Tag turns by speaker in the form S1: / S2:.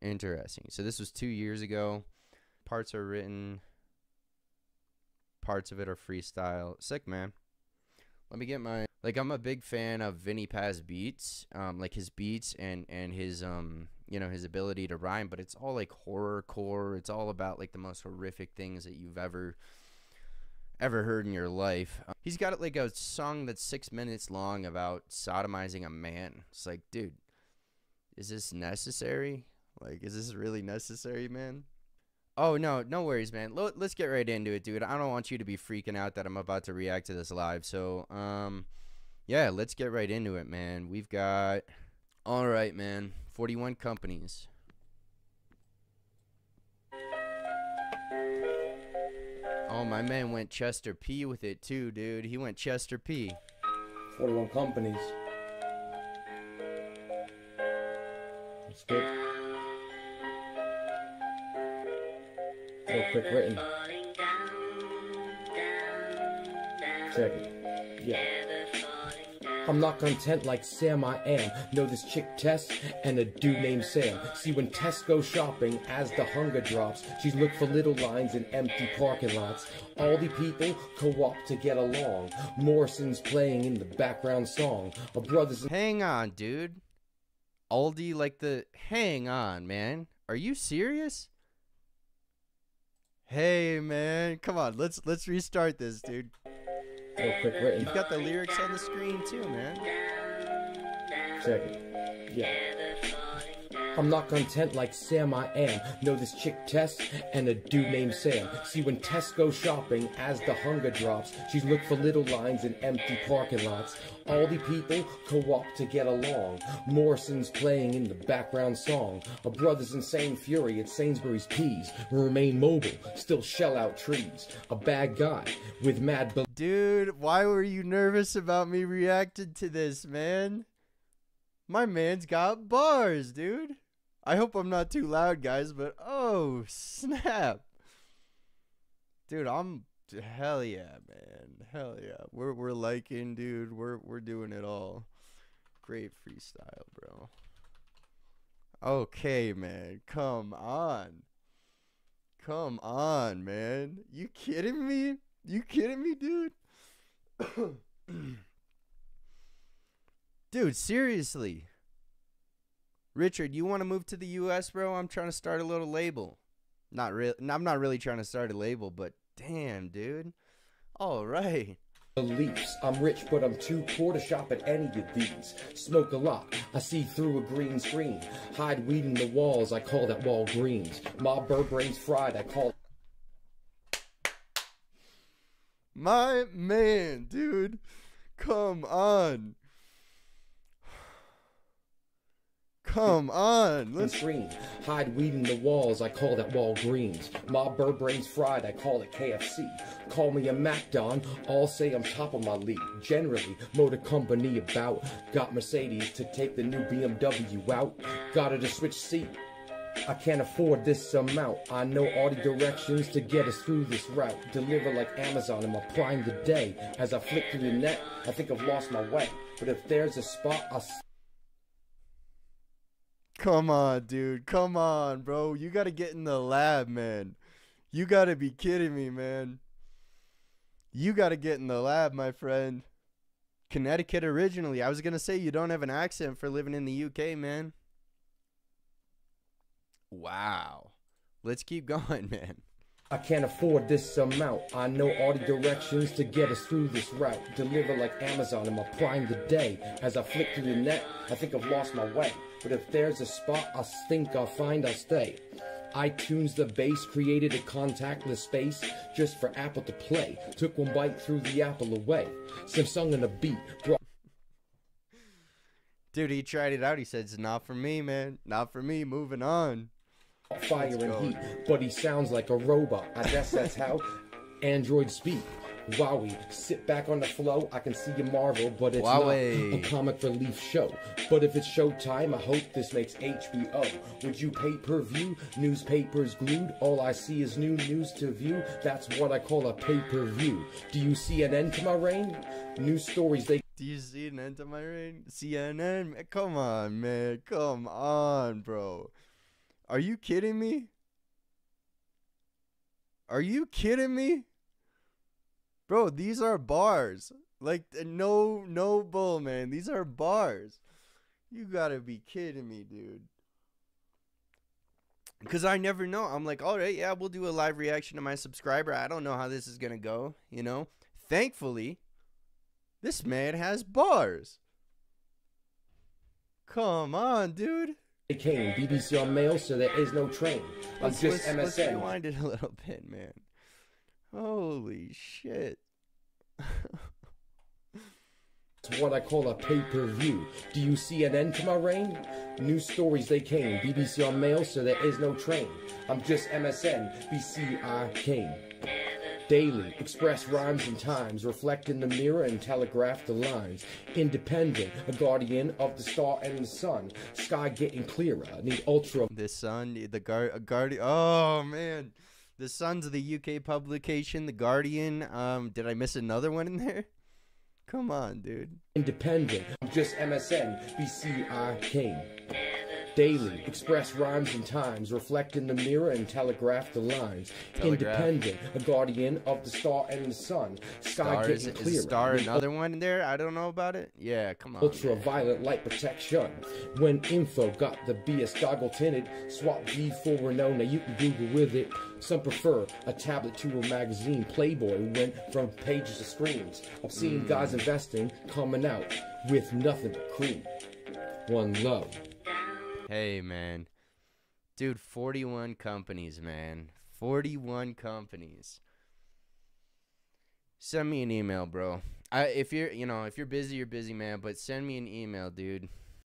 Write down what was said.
S1: Interesting. So this was two years ago. Parts are written. Parts of it are freestyle. Sick, man. Let me get my like. I'm a big fan of Vinnie Paz beats, um, like his beats and and his um, you know, his ability to rhyme. But it's all like horror core. It's all about like the most horrific things that you've ever ever heard in your life. Um, he's got it like a song that's six minutes long about sodomizing a man. It's like, dude, is this necessary? Like, is this really necessary, man? Oh no, no worries, man. Let's get right into it, dude. I don't want you to be freaking out that I'm about to react to this live. So, um, yeah, let's get right into it, man. We've got, all right, man. 41 companies. Oh, my man went Chester P with it too, dude. He went Chester P.
S2: 41 companies. That's good. Real quick written. Check it. Yeah. I'm not content like Sam I am. Know this chick Tess and a dude named Sam. See when Tess goes shopping as the hunger drops, she's look for little lines in empty parking lots. All the people co-op to get along. Morrison's playing in the background song. A brothers.
S1: Hang on, dude. Aldi like the. Hang on, man. Are you serious? Hey, man. Come on. Let's let's restart this, dude.
S2: Real quick written.
S1: You've got the lyrics on the screen too, man.
S2: Check it. Yeah. I'm not content like Sam I am. Know this chick Tess and a dude named Sam. See when Tess goes shopping as the hunger drops, she's look for little lines in empty parking lots. All the people co-op to get along. Morrison's playing in the background song. A brother's insane fury at Sainsbury's Peas. Remain mobile, still shell out trees. A bad guy with mad.
S1: Dude, why were you nervous about me reacting to this, man? My man's got bars, dude. I hope I'm not too loud, guys, but oh, snap. Dude, I'm hell yeah, man. Hell yeah. We're we're liking, dude. We're we're doing it all. Great freestyle, bro. Okay, man. Come on. Come on, man. You kidding me? You kidding me, dude? dude, seriously. Richard, you want to move to the U.S., bro? I'm trying to start a little label. Not really. I'm not really trying to start a label, but damn, dude. All right.
S2: Beliefs. I'm rich, but I'm too poor to shop at any of these. Smoke a lot. I see through a green screen. Hide weed in the walls. I call that Walgreens. My bird brains fried. I call.
S1: My man, dude. Come on. Come on.
S2: Let's screen. Hide weed in the walls. I call that Walgreens. My bird brains fried. I call it KFC. Call me a MacDon. All say I'm top of my league. Generally, motor company about. Got Mercedes to take the new BMW out. Got her to switch seat. I can't afford this amount. I know all the directions to get us through this route. Deliver like Amazon in my prime the day. As I flick through the net, I think I've lost my way. But if there's a spot, I'll.
S1: Come on, dude. Come on, bro. You got to get in the lab, man. You got to be kidding me, man. You got to get in the lab, my friend. Connecticut originally. I was going to say you don't have an accent for living in the UK, man. Wow. Let's keep going, man.
S2: I can't afford this amount. I know all the directions to get us through this route. Deliver like Amazon in my prime the day. As I flick through the net, I think I've lost my way. But if there's a spot I think I'll find, I'll stay. iTunes, the base, created a contactless space just for Apple to play. Took one bite, threw the apple away. Samsung and a beat.
S1: Dude, he tried it out. He said, it's not for me, man. Not for me. Moving on
S2: fire and heat, but he sounds like a robot. I guess that's how androids speak. Wowie, sit back on the flow. I can see you marvel, but it's Wowie. not a comic relief show. But if it's showtime, I hope this makes HBO. Would you pay per view? Newspapers glued. All I see is new news to view. That's what I call a pay per view. Do you see an end to my reign? New stories they.
S1: Do you see an end to my reign? CNN? Come on, man. Come on, bro. Are you kidding me? Are you kidding me? Bro, these are bars. Like no no bull, man. These are bars. You got to be kidding me, dude. Cuz I never know. I'm like, "All right, yeah, we'll do a live reaction to my subscriber. I don't know how this is going to go, you know?" Thankfully, this man has bars. Come on, dude.
S2: They came. BBC on mail, so there is no train. I'm
S1: Let's,
S2: just
S1: let's, let's
S2: MSN.
S1: rewind it a little bit, man. Holy shit.
S2: It's what I call a pay-per-view. Do you see an end to my reign? New stories they came. BBC on mail, so there is no train. I'm just MSN. BC I came. Daily, express rhymes and times, reflect in the mirror and telegraph the lines. Independent, a guardian of the star and the sun. Sky getting clearer, need ultra
S1: The Sun, the guard, Guardian. Oh man, the Sun's the UK publication, the Guardian. Um, did I miss another one in there? Come on, dude.
S2: Independent, I'm just MSN, BC I came. Daily, express rhymes and times, reflect in the mirror and telegraph the lines.
S1: Telegraph.
S2: Independent, a guardian of the star and the sun. Sky
S1: Star is,
S2: getting
S1: is
S2: clearer.
S1: Star another one in there? I don't know about it. Yeah, come on. man.
S2: Ultraviolet light protection. When info got the BS goggle tinted, swap G for Renault. Now you can Google with it. Some prefer a tablet to a magazine. Playboy went from pages to screens. I've seen
S1: Hmm.
S2: guys investing coming out with nothing but cream. One love.
S1: Hey, man. Dude, 41 companies, man. 41 companies. Send me an email, bro. I if you're, you know, if you're busy, you're busy, man, but send me an email, dude.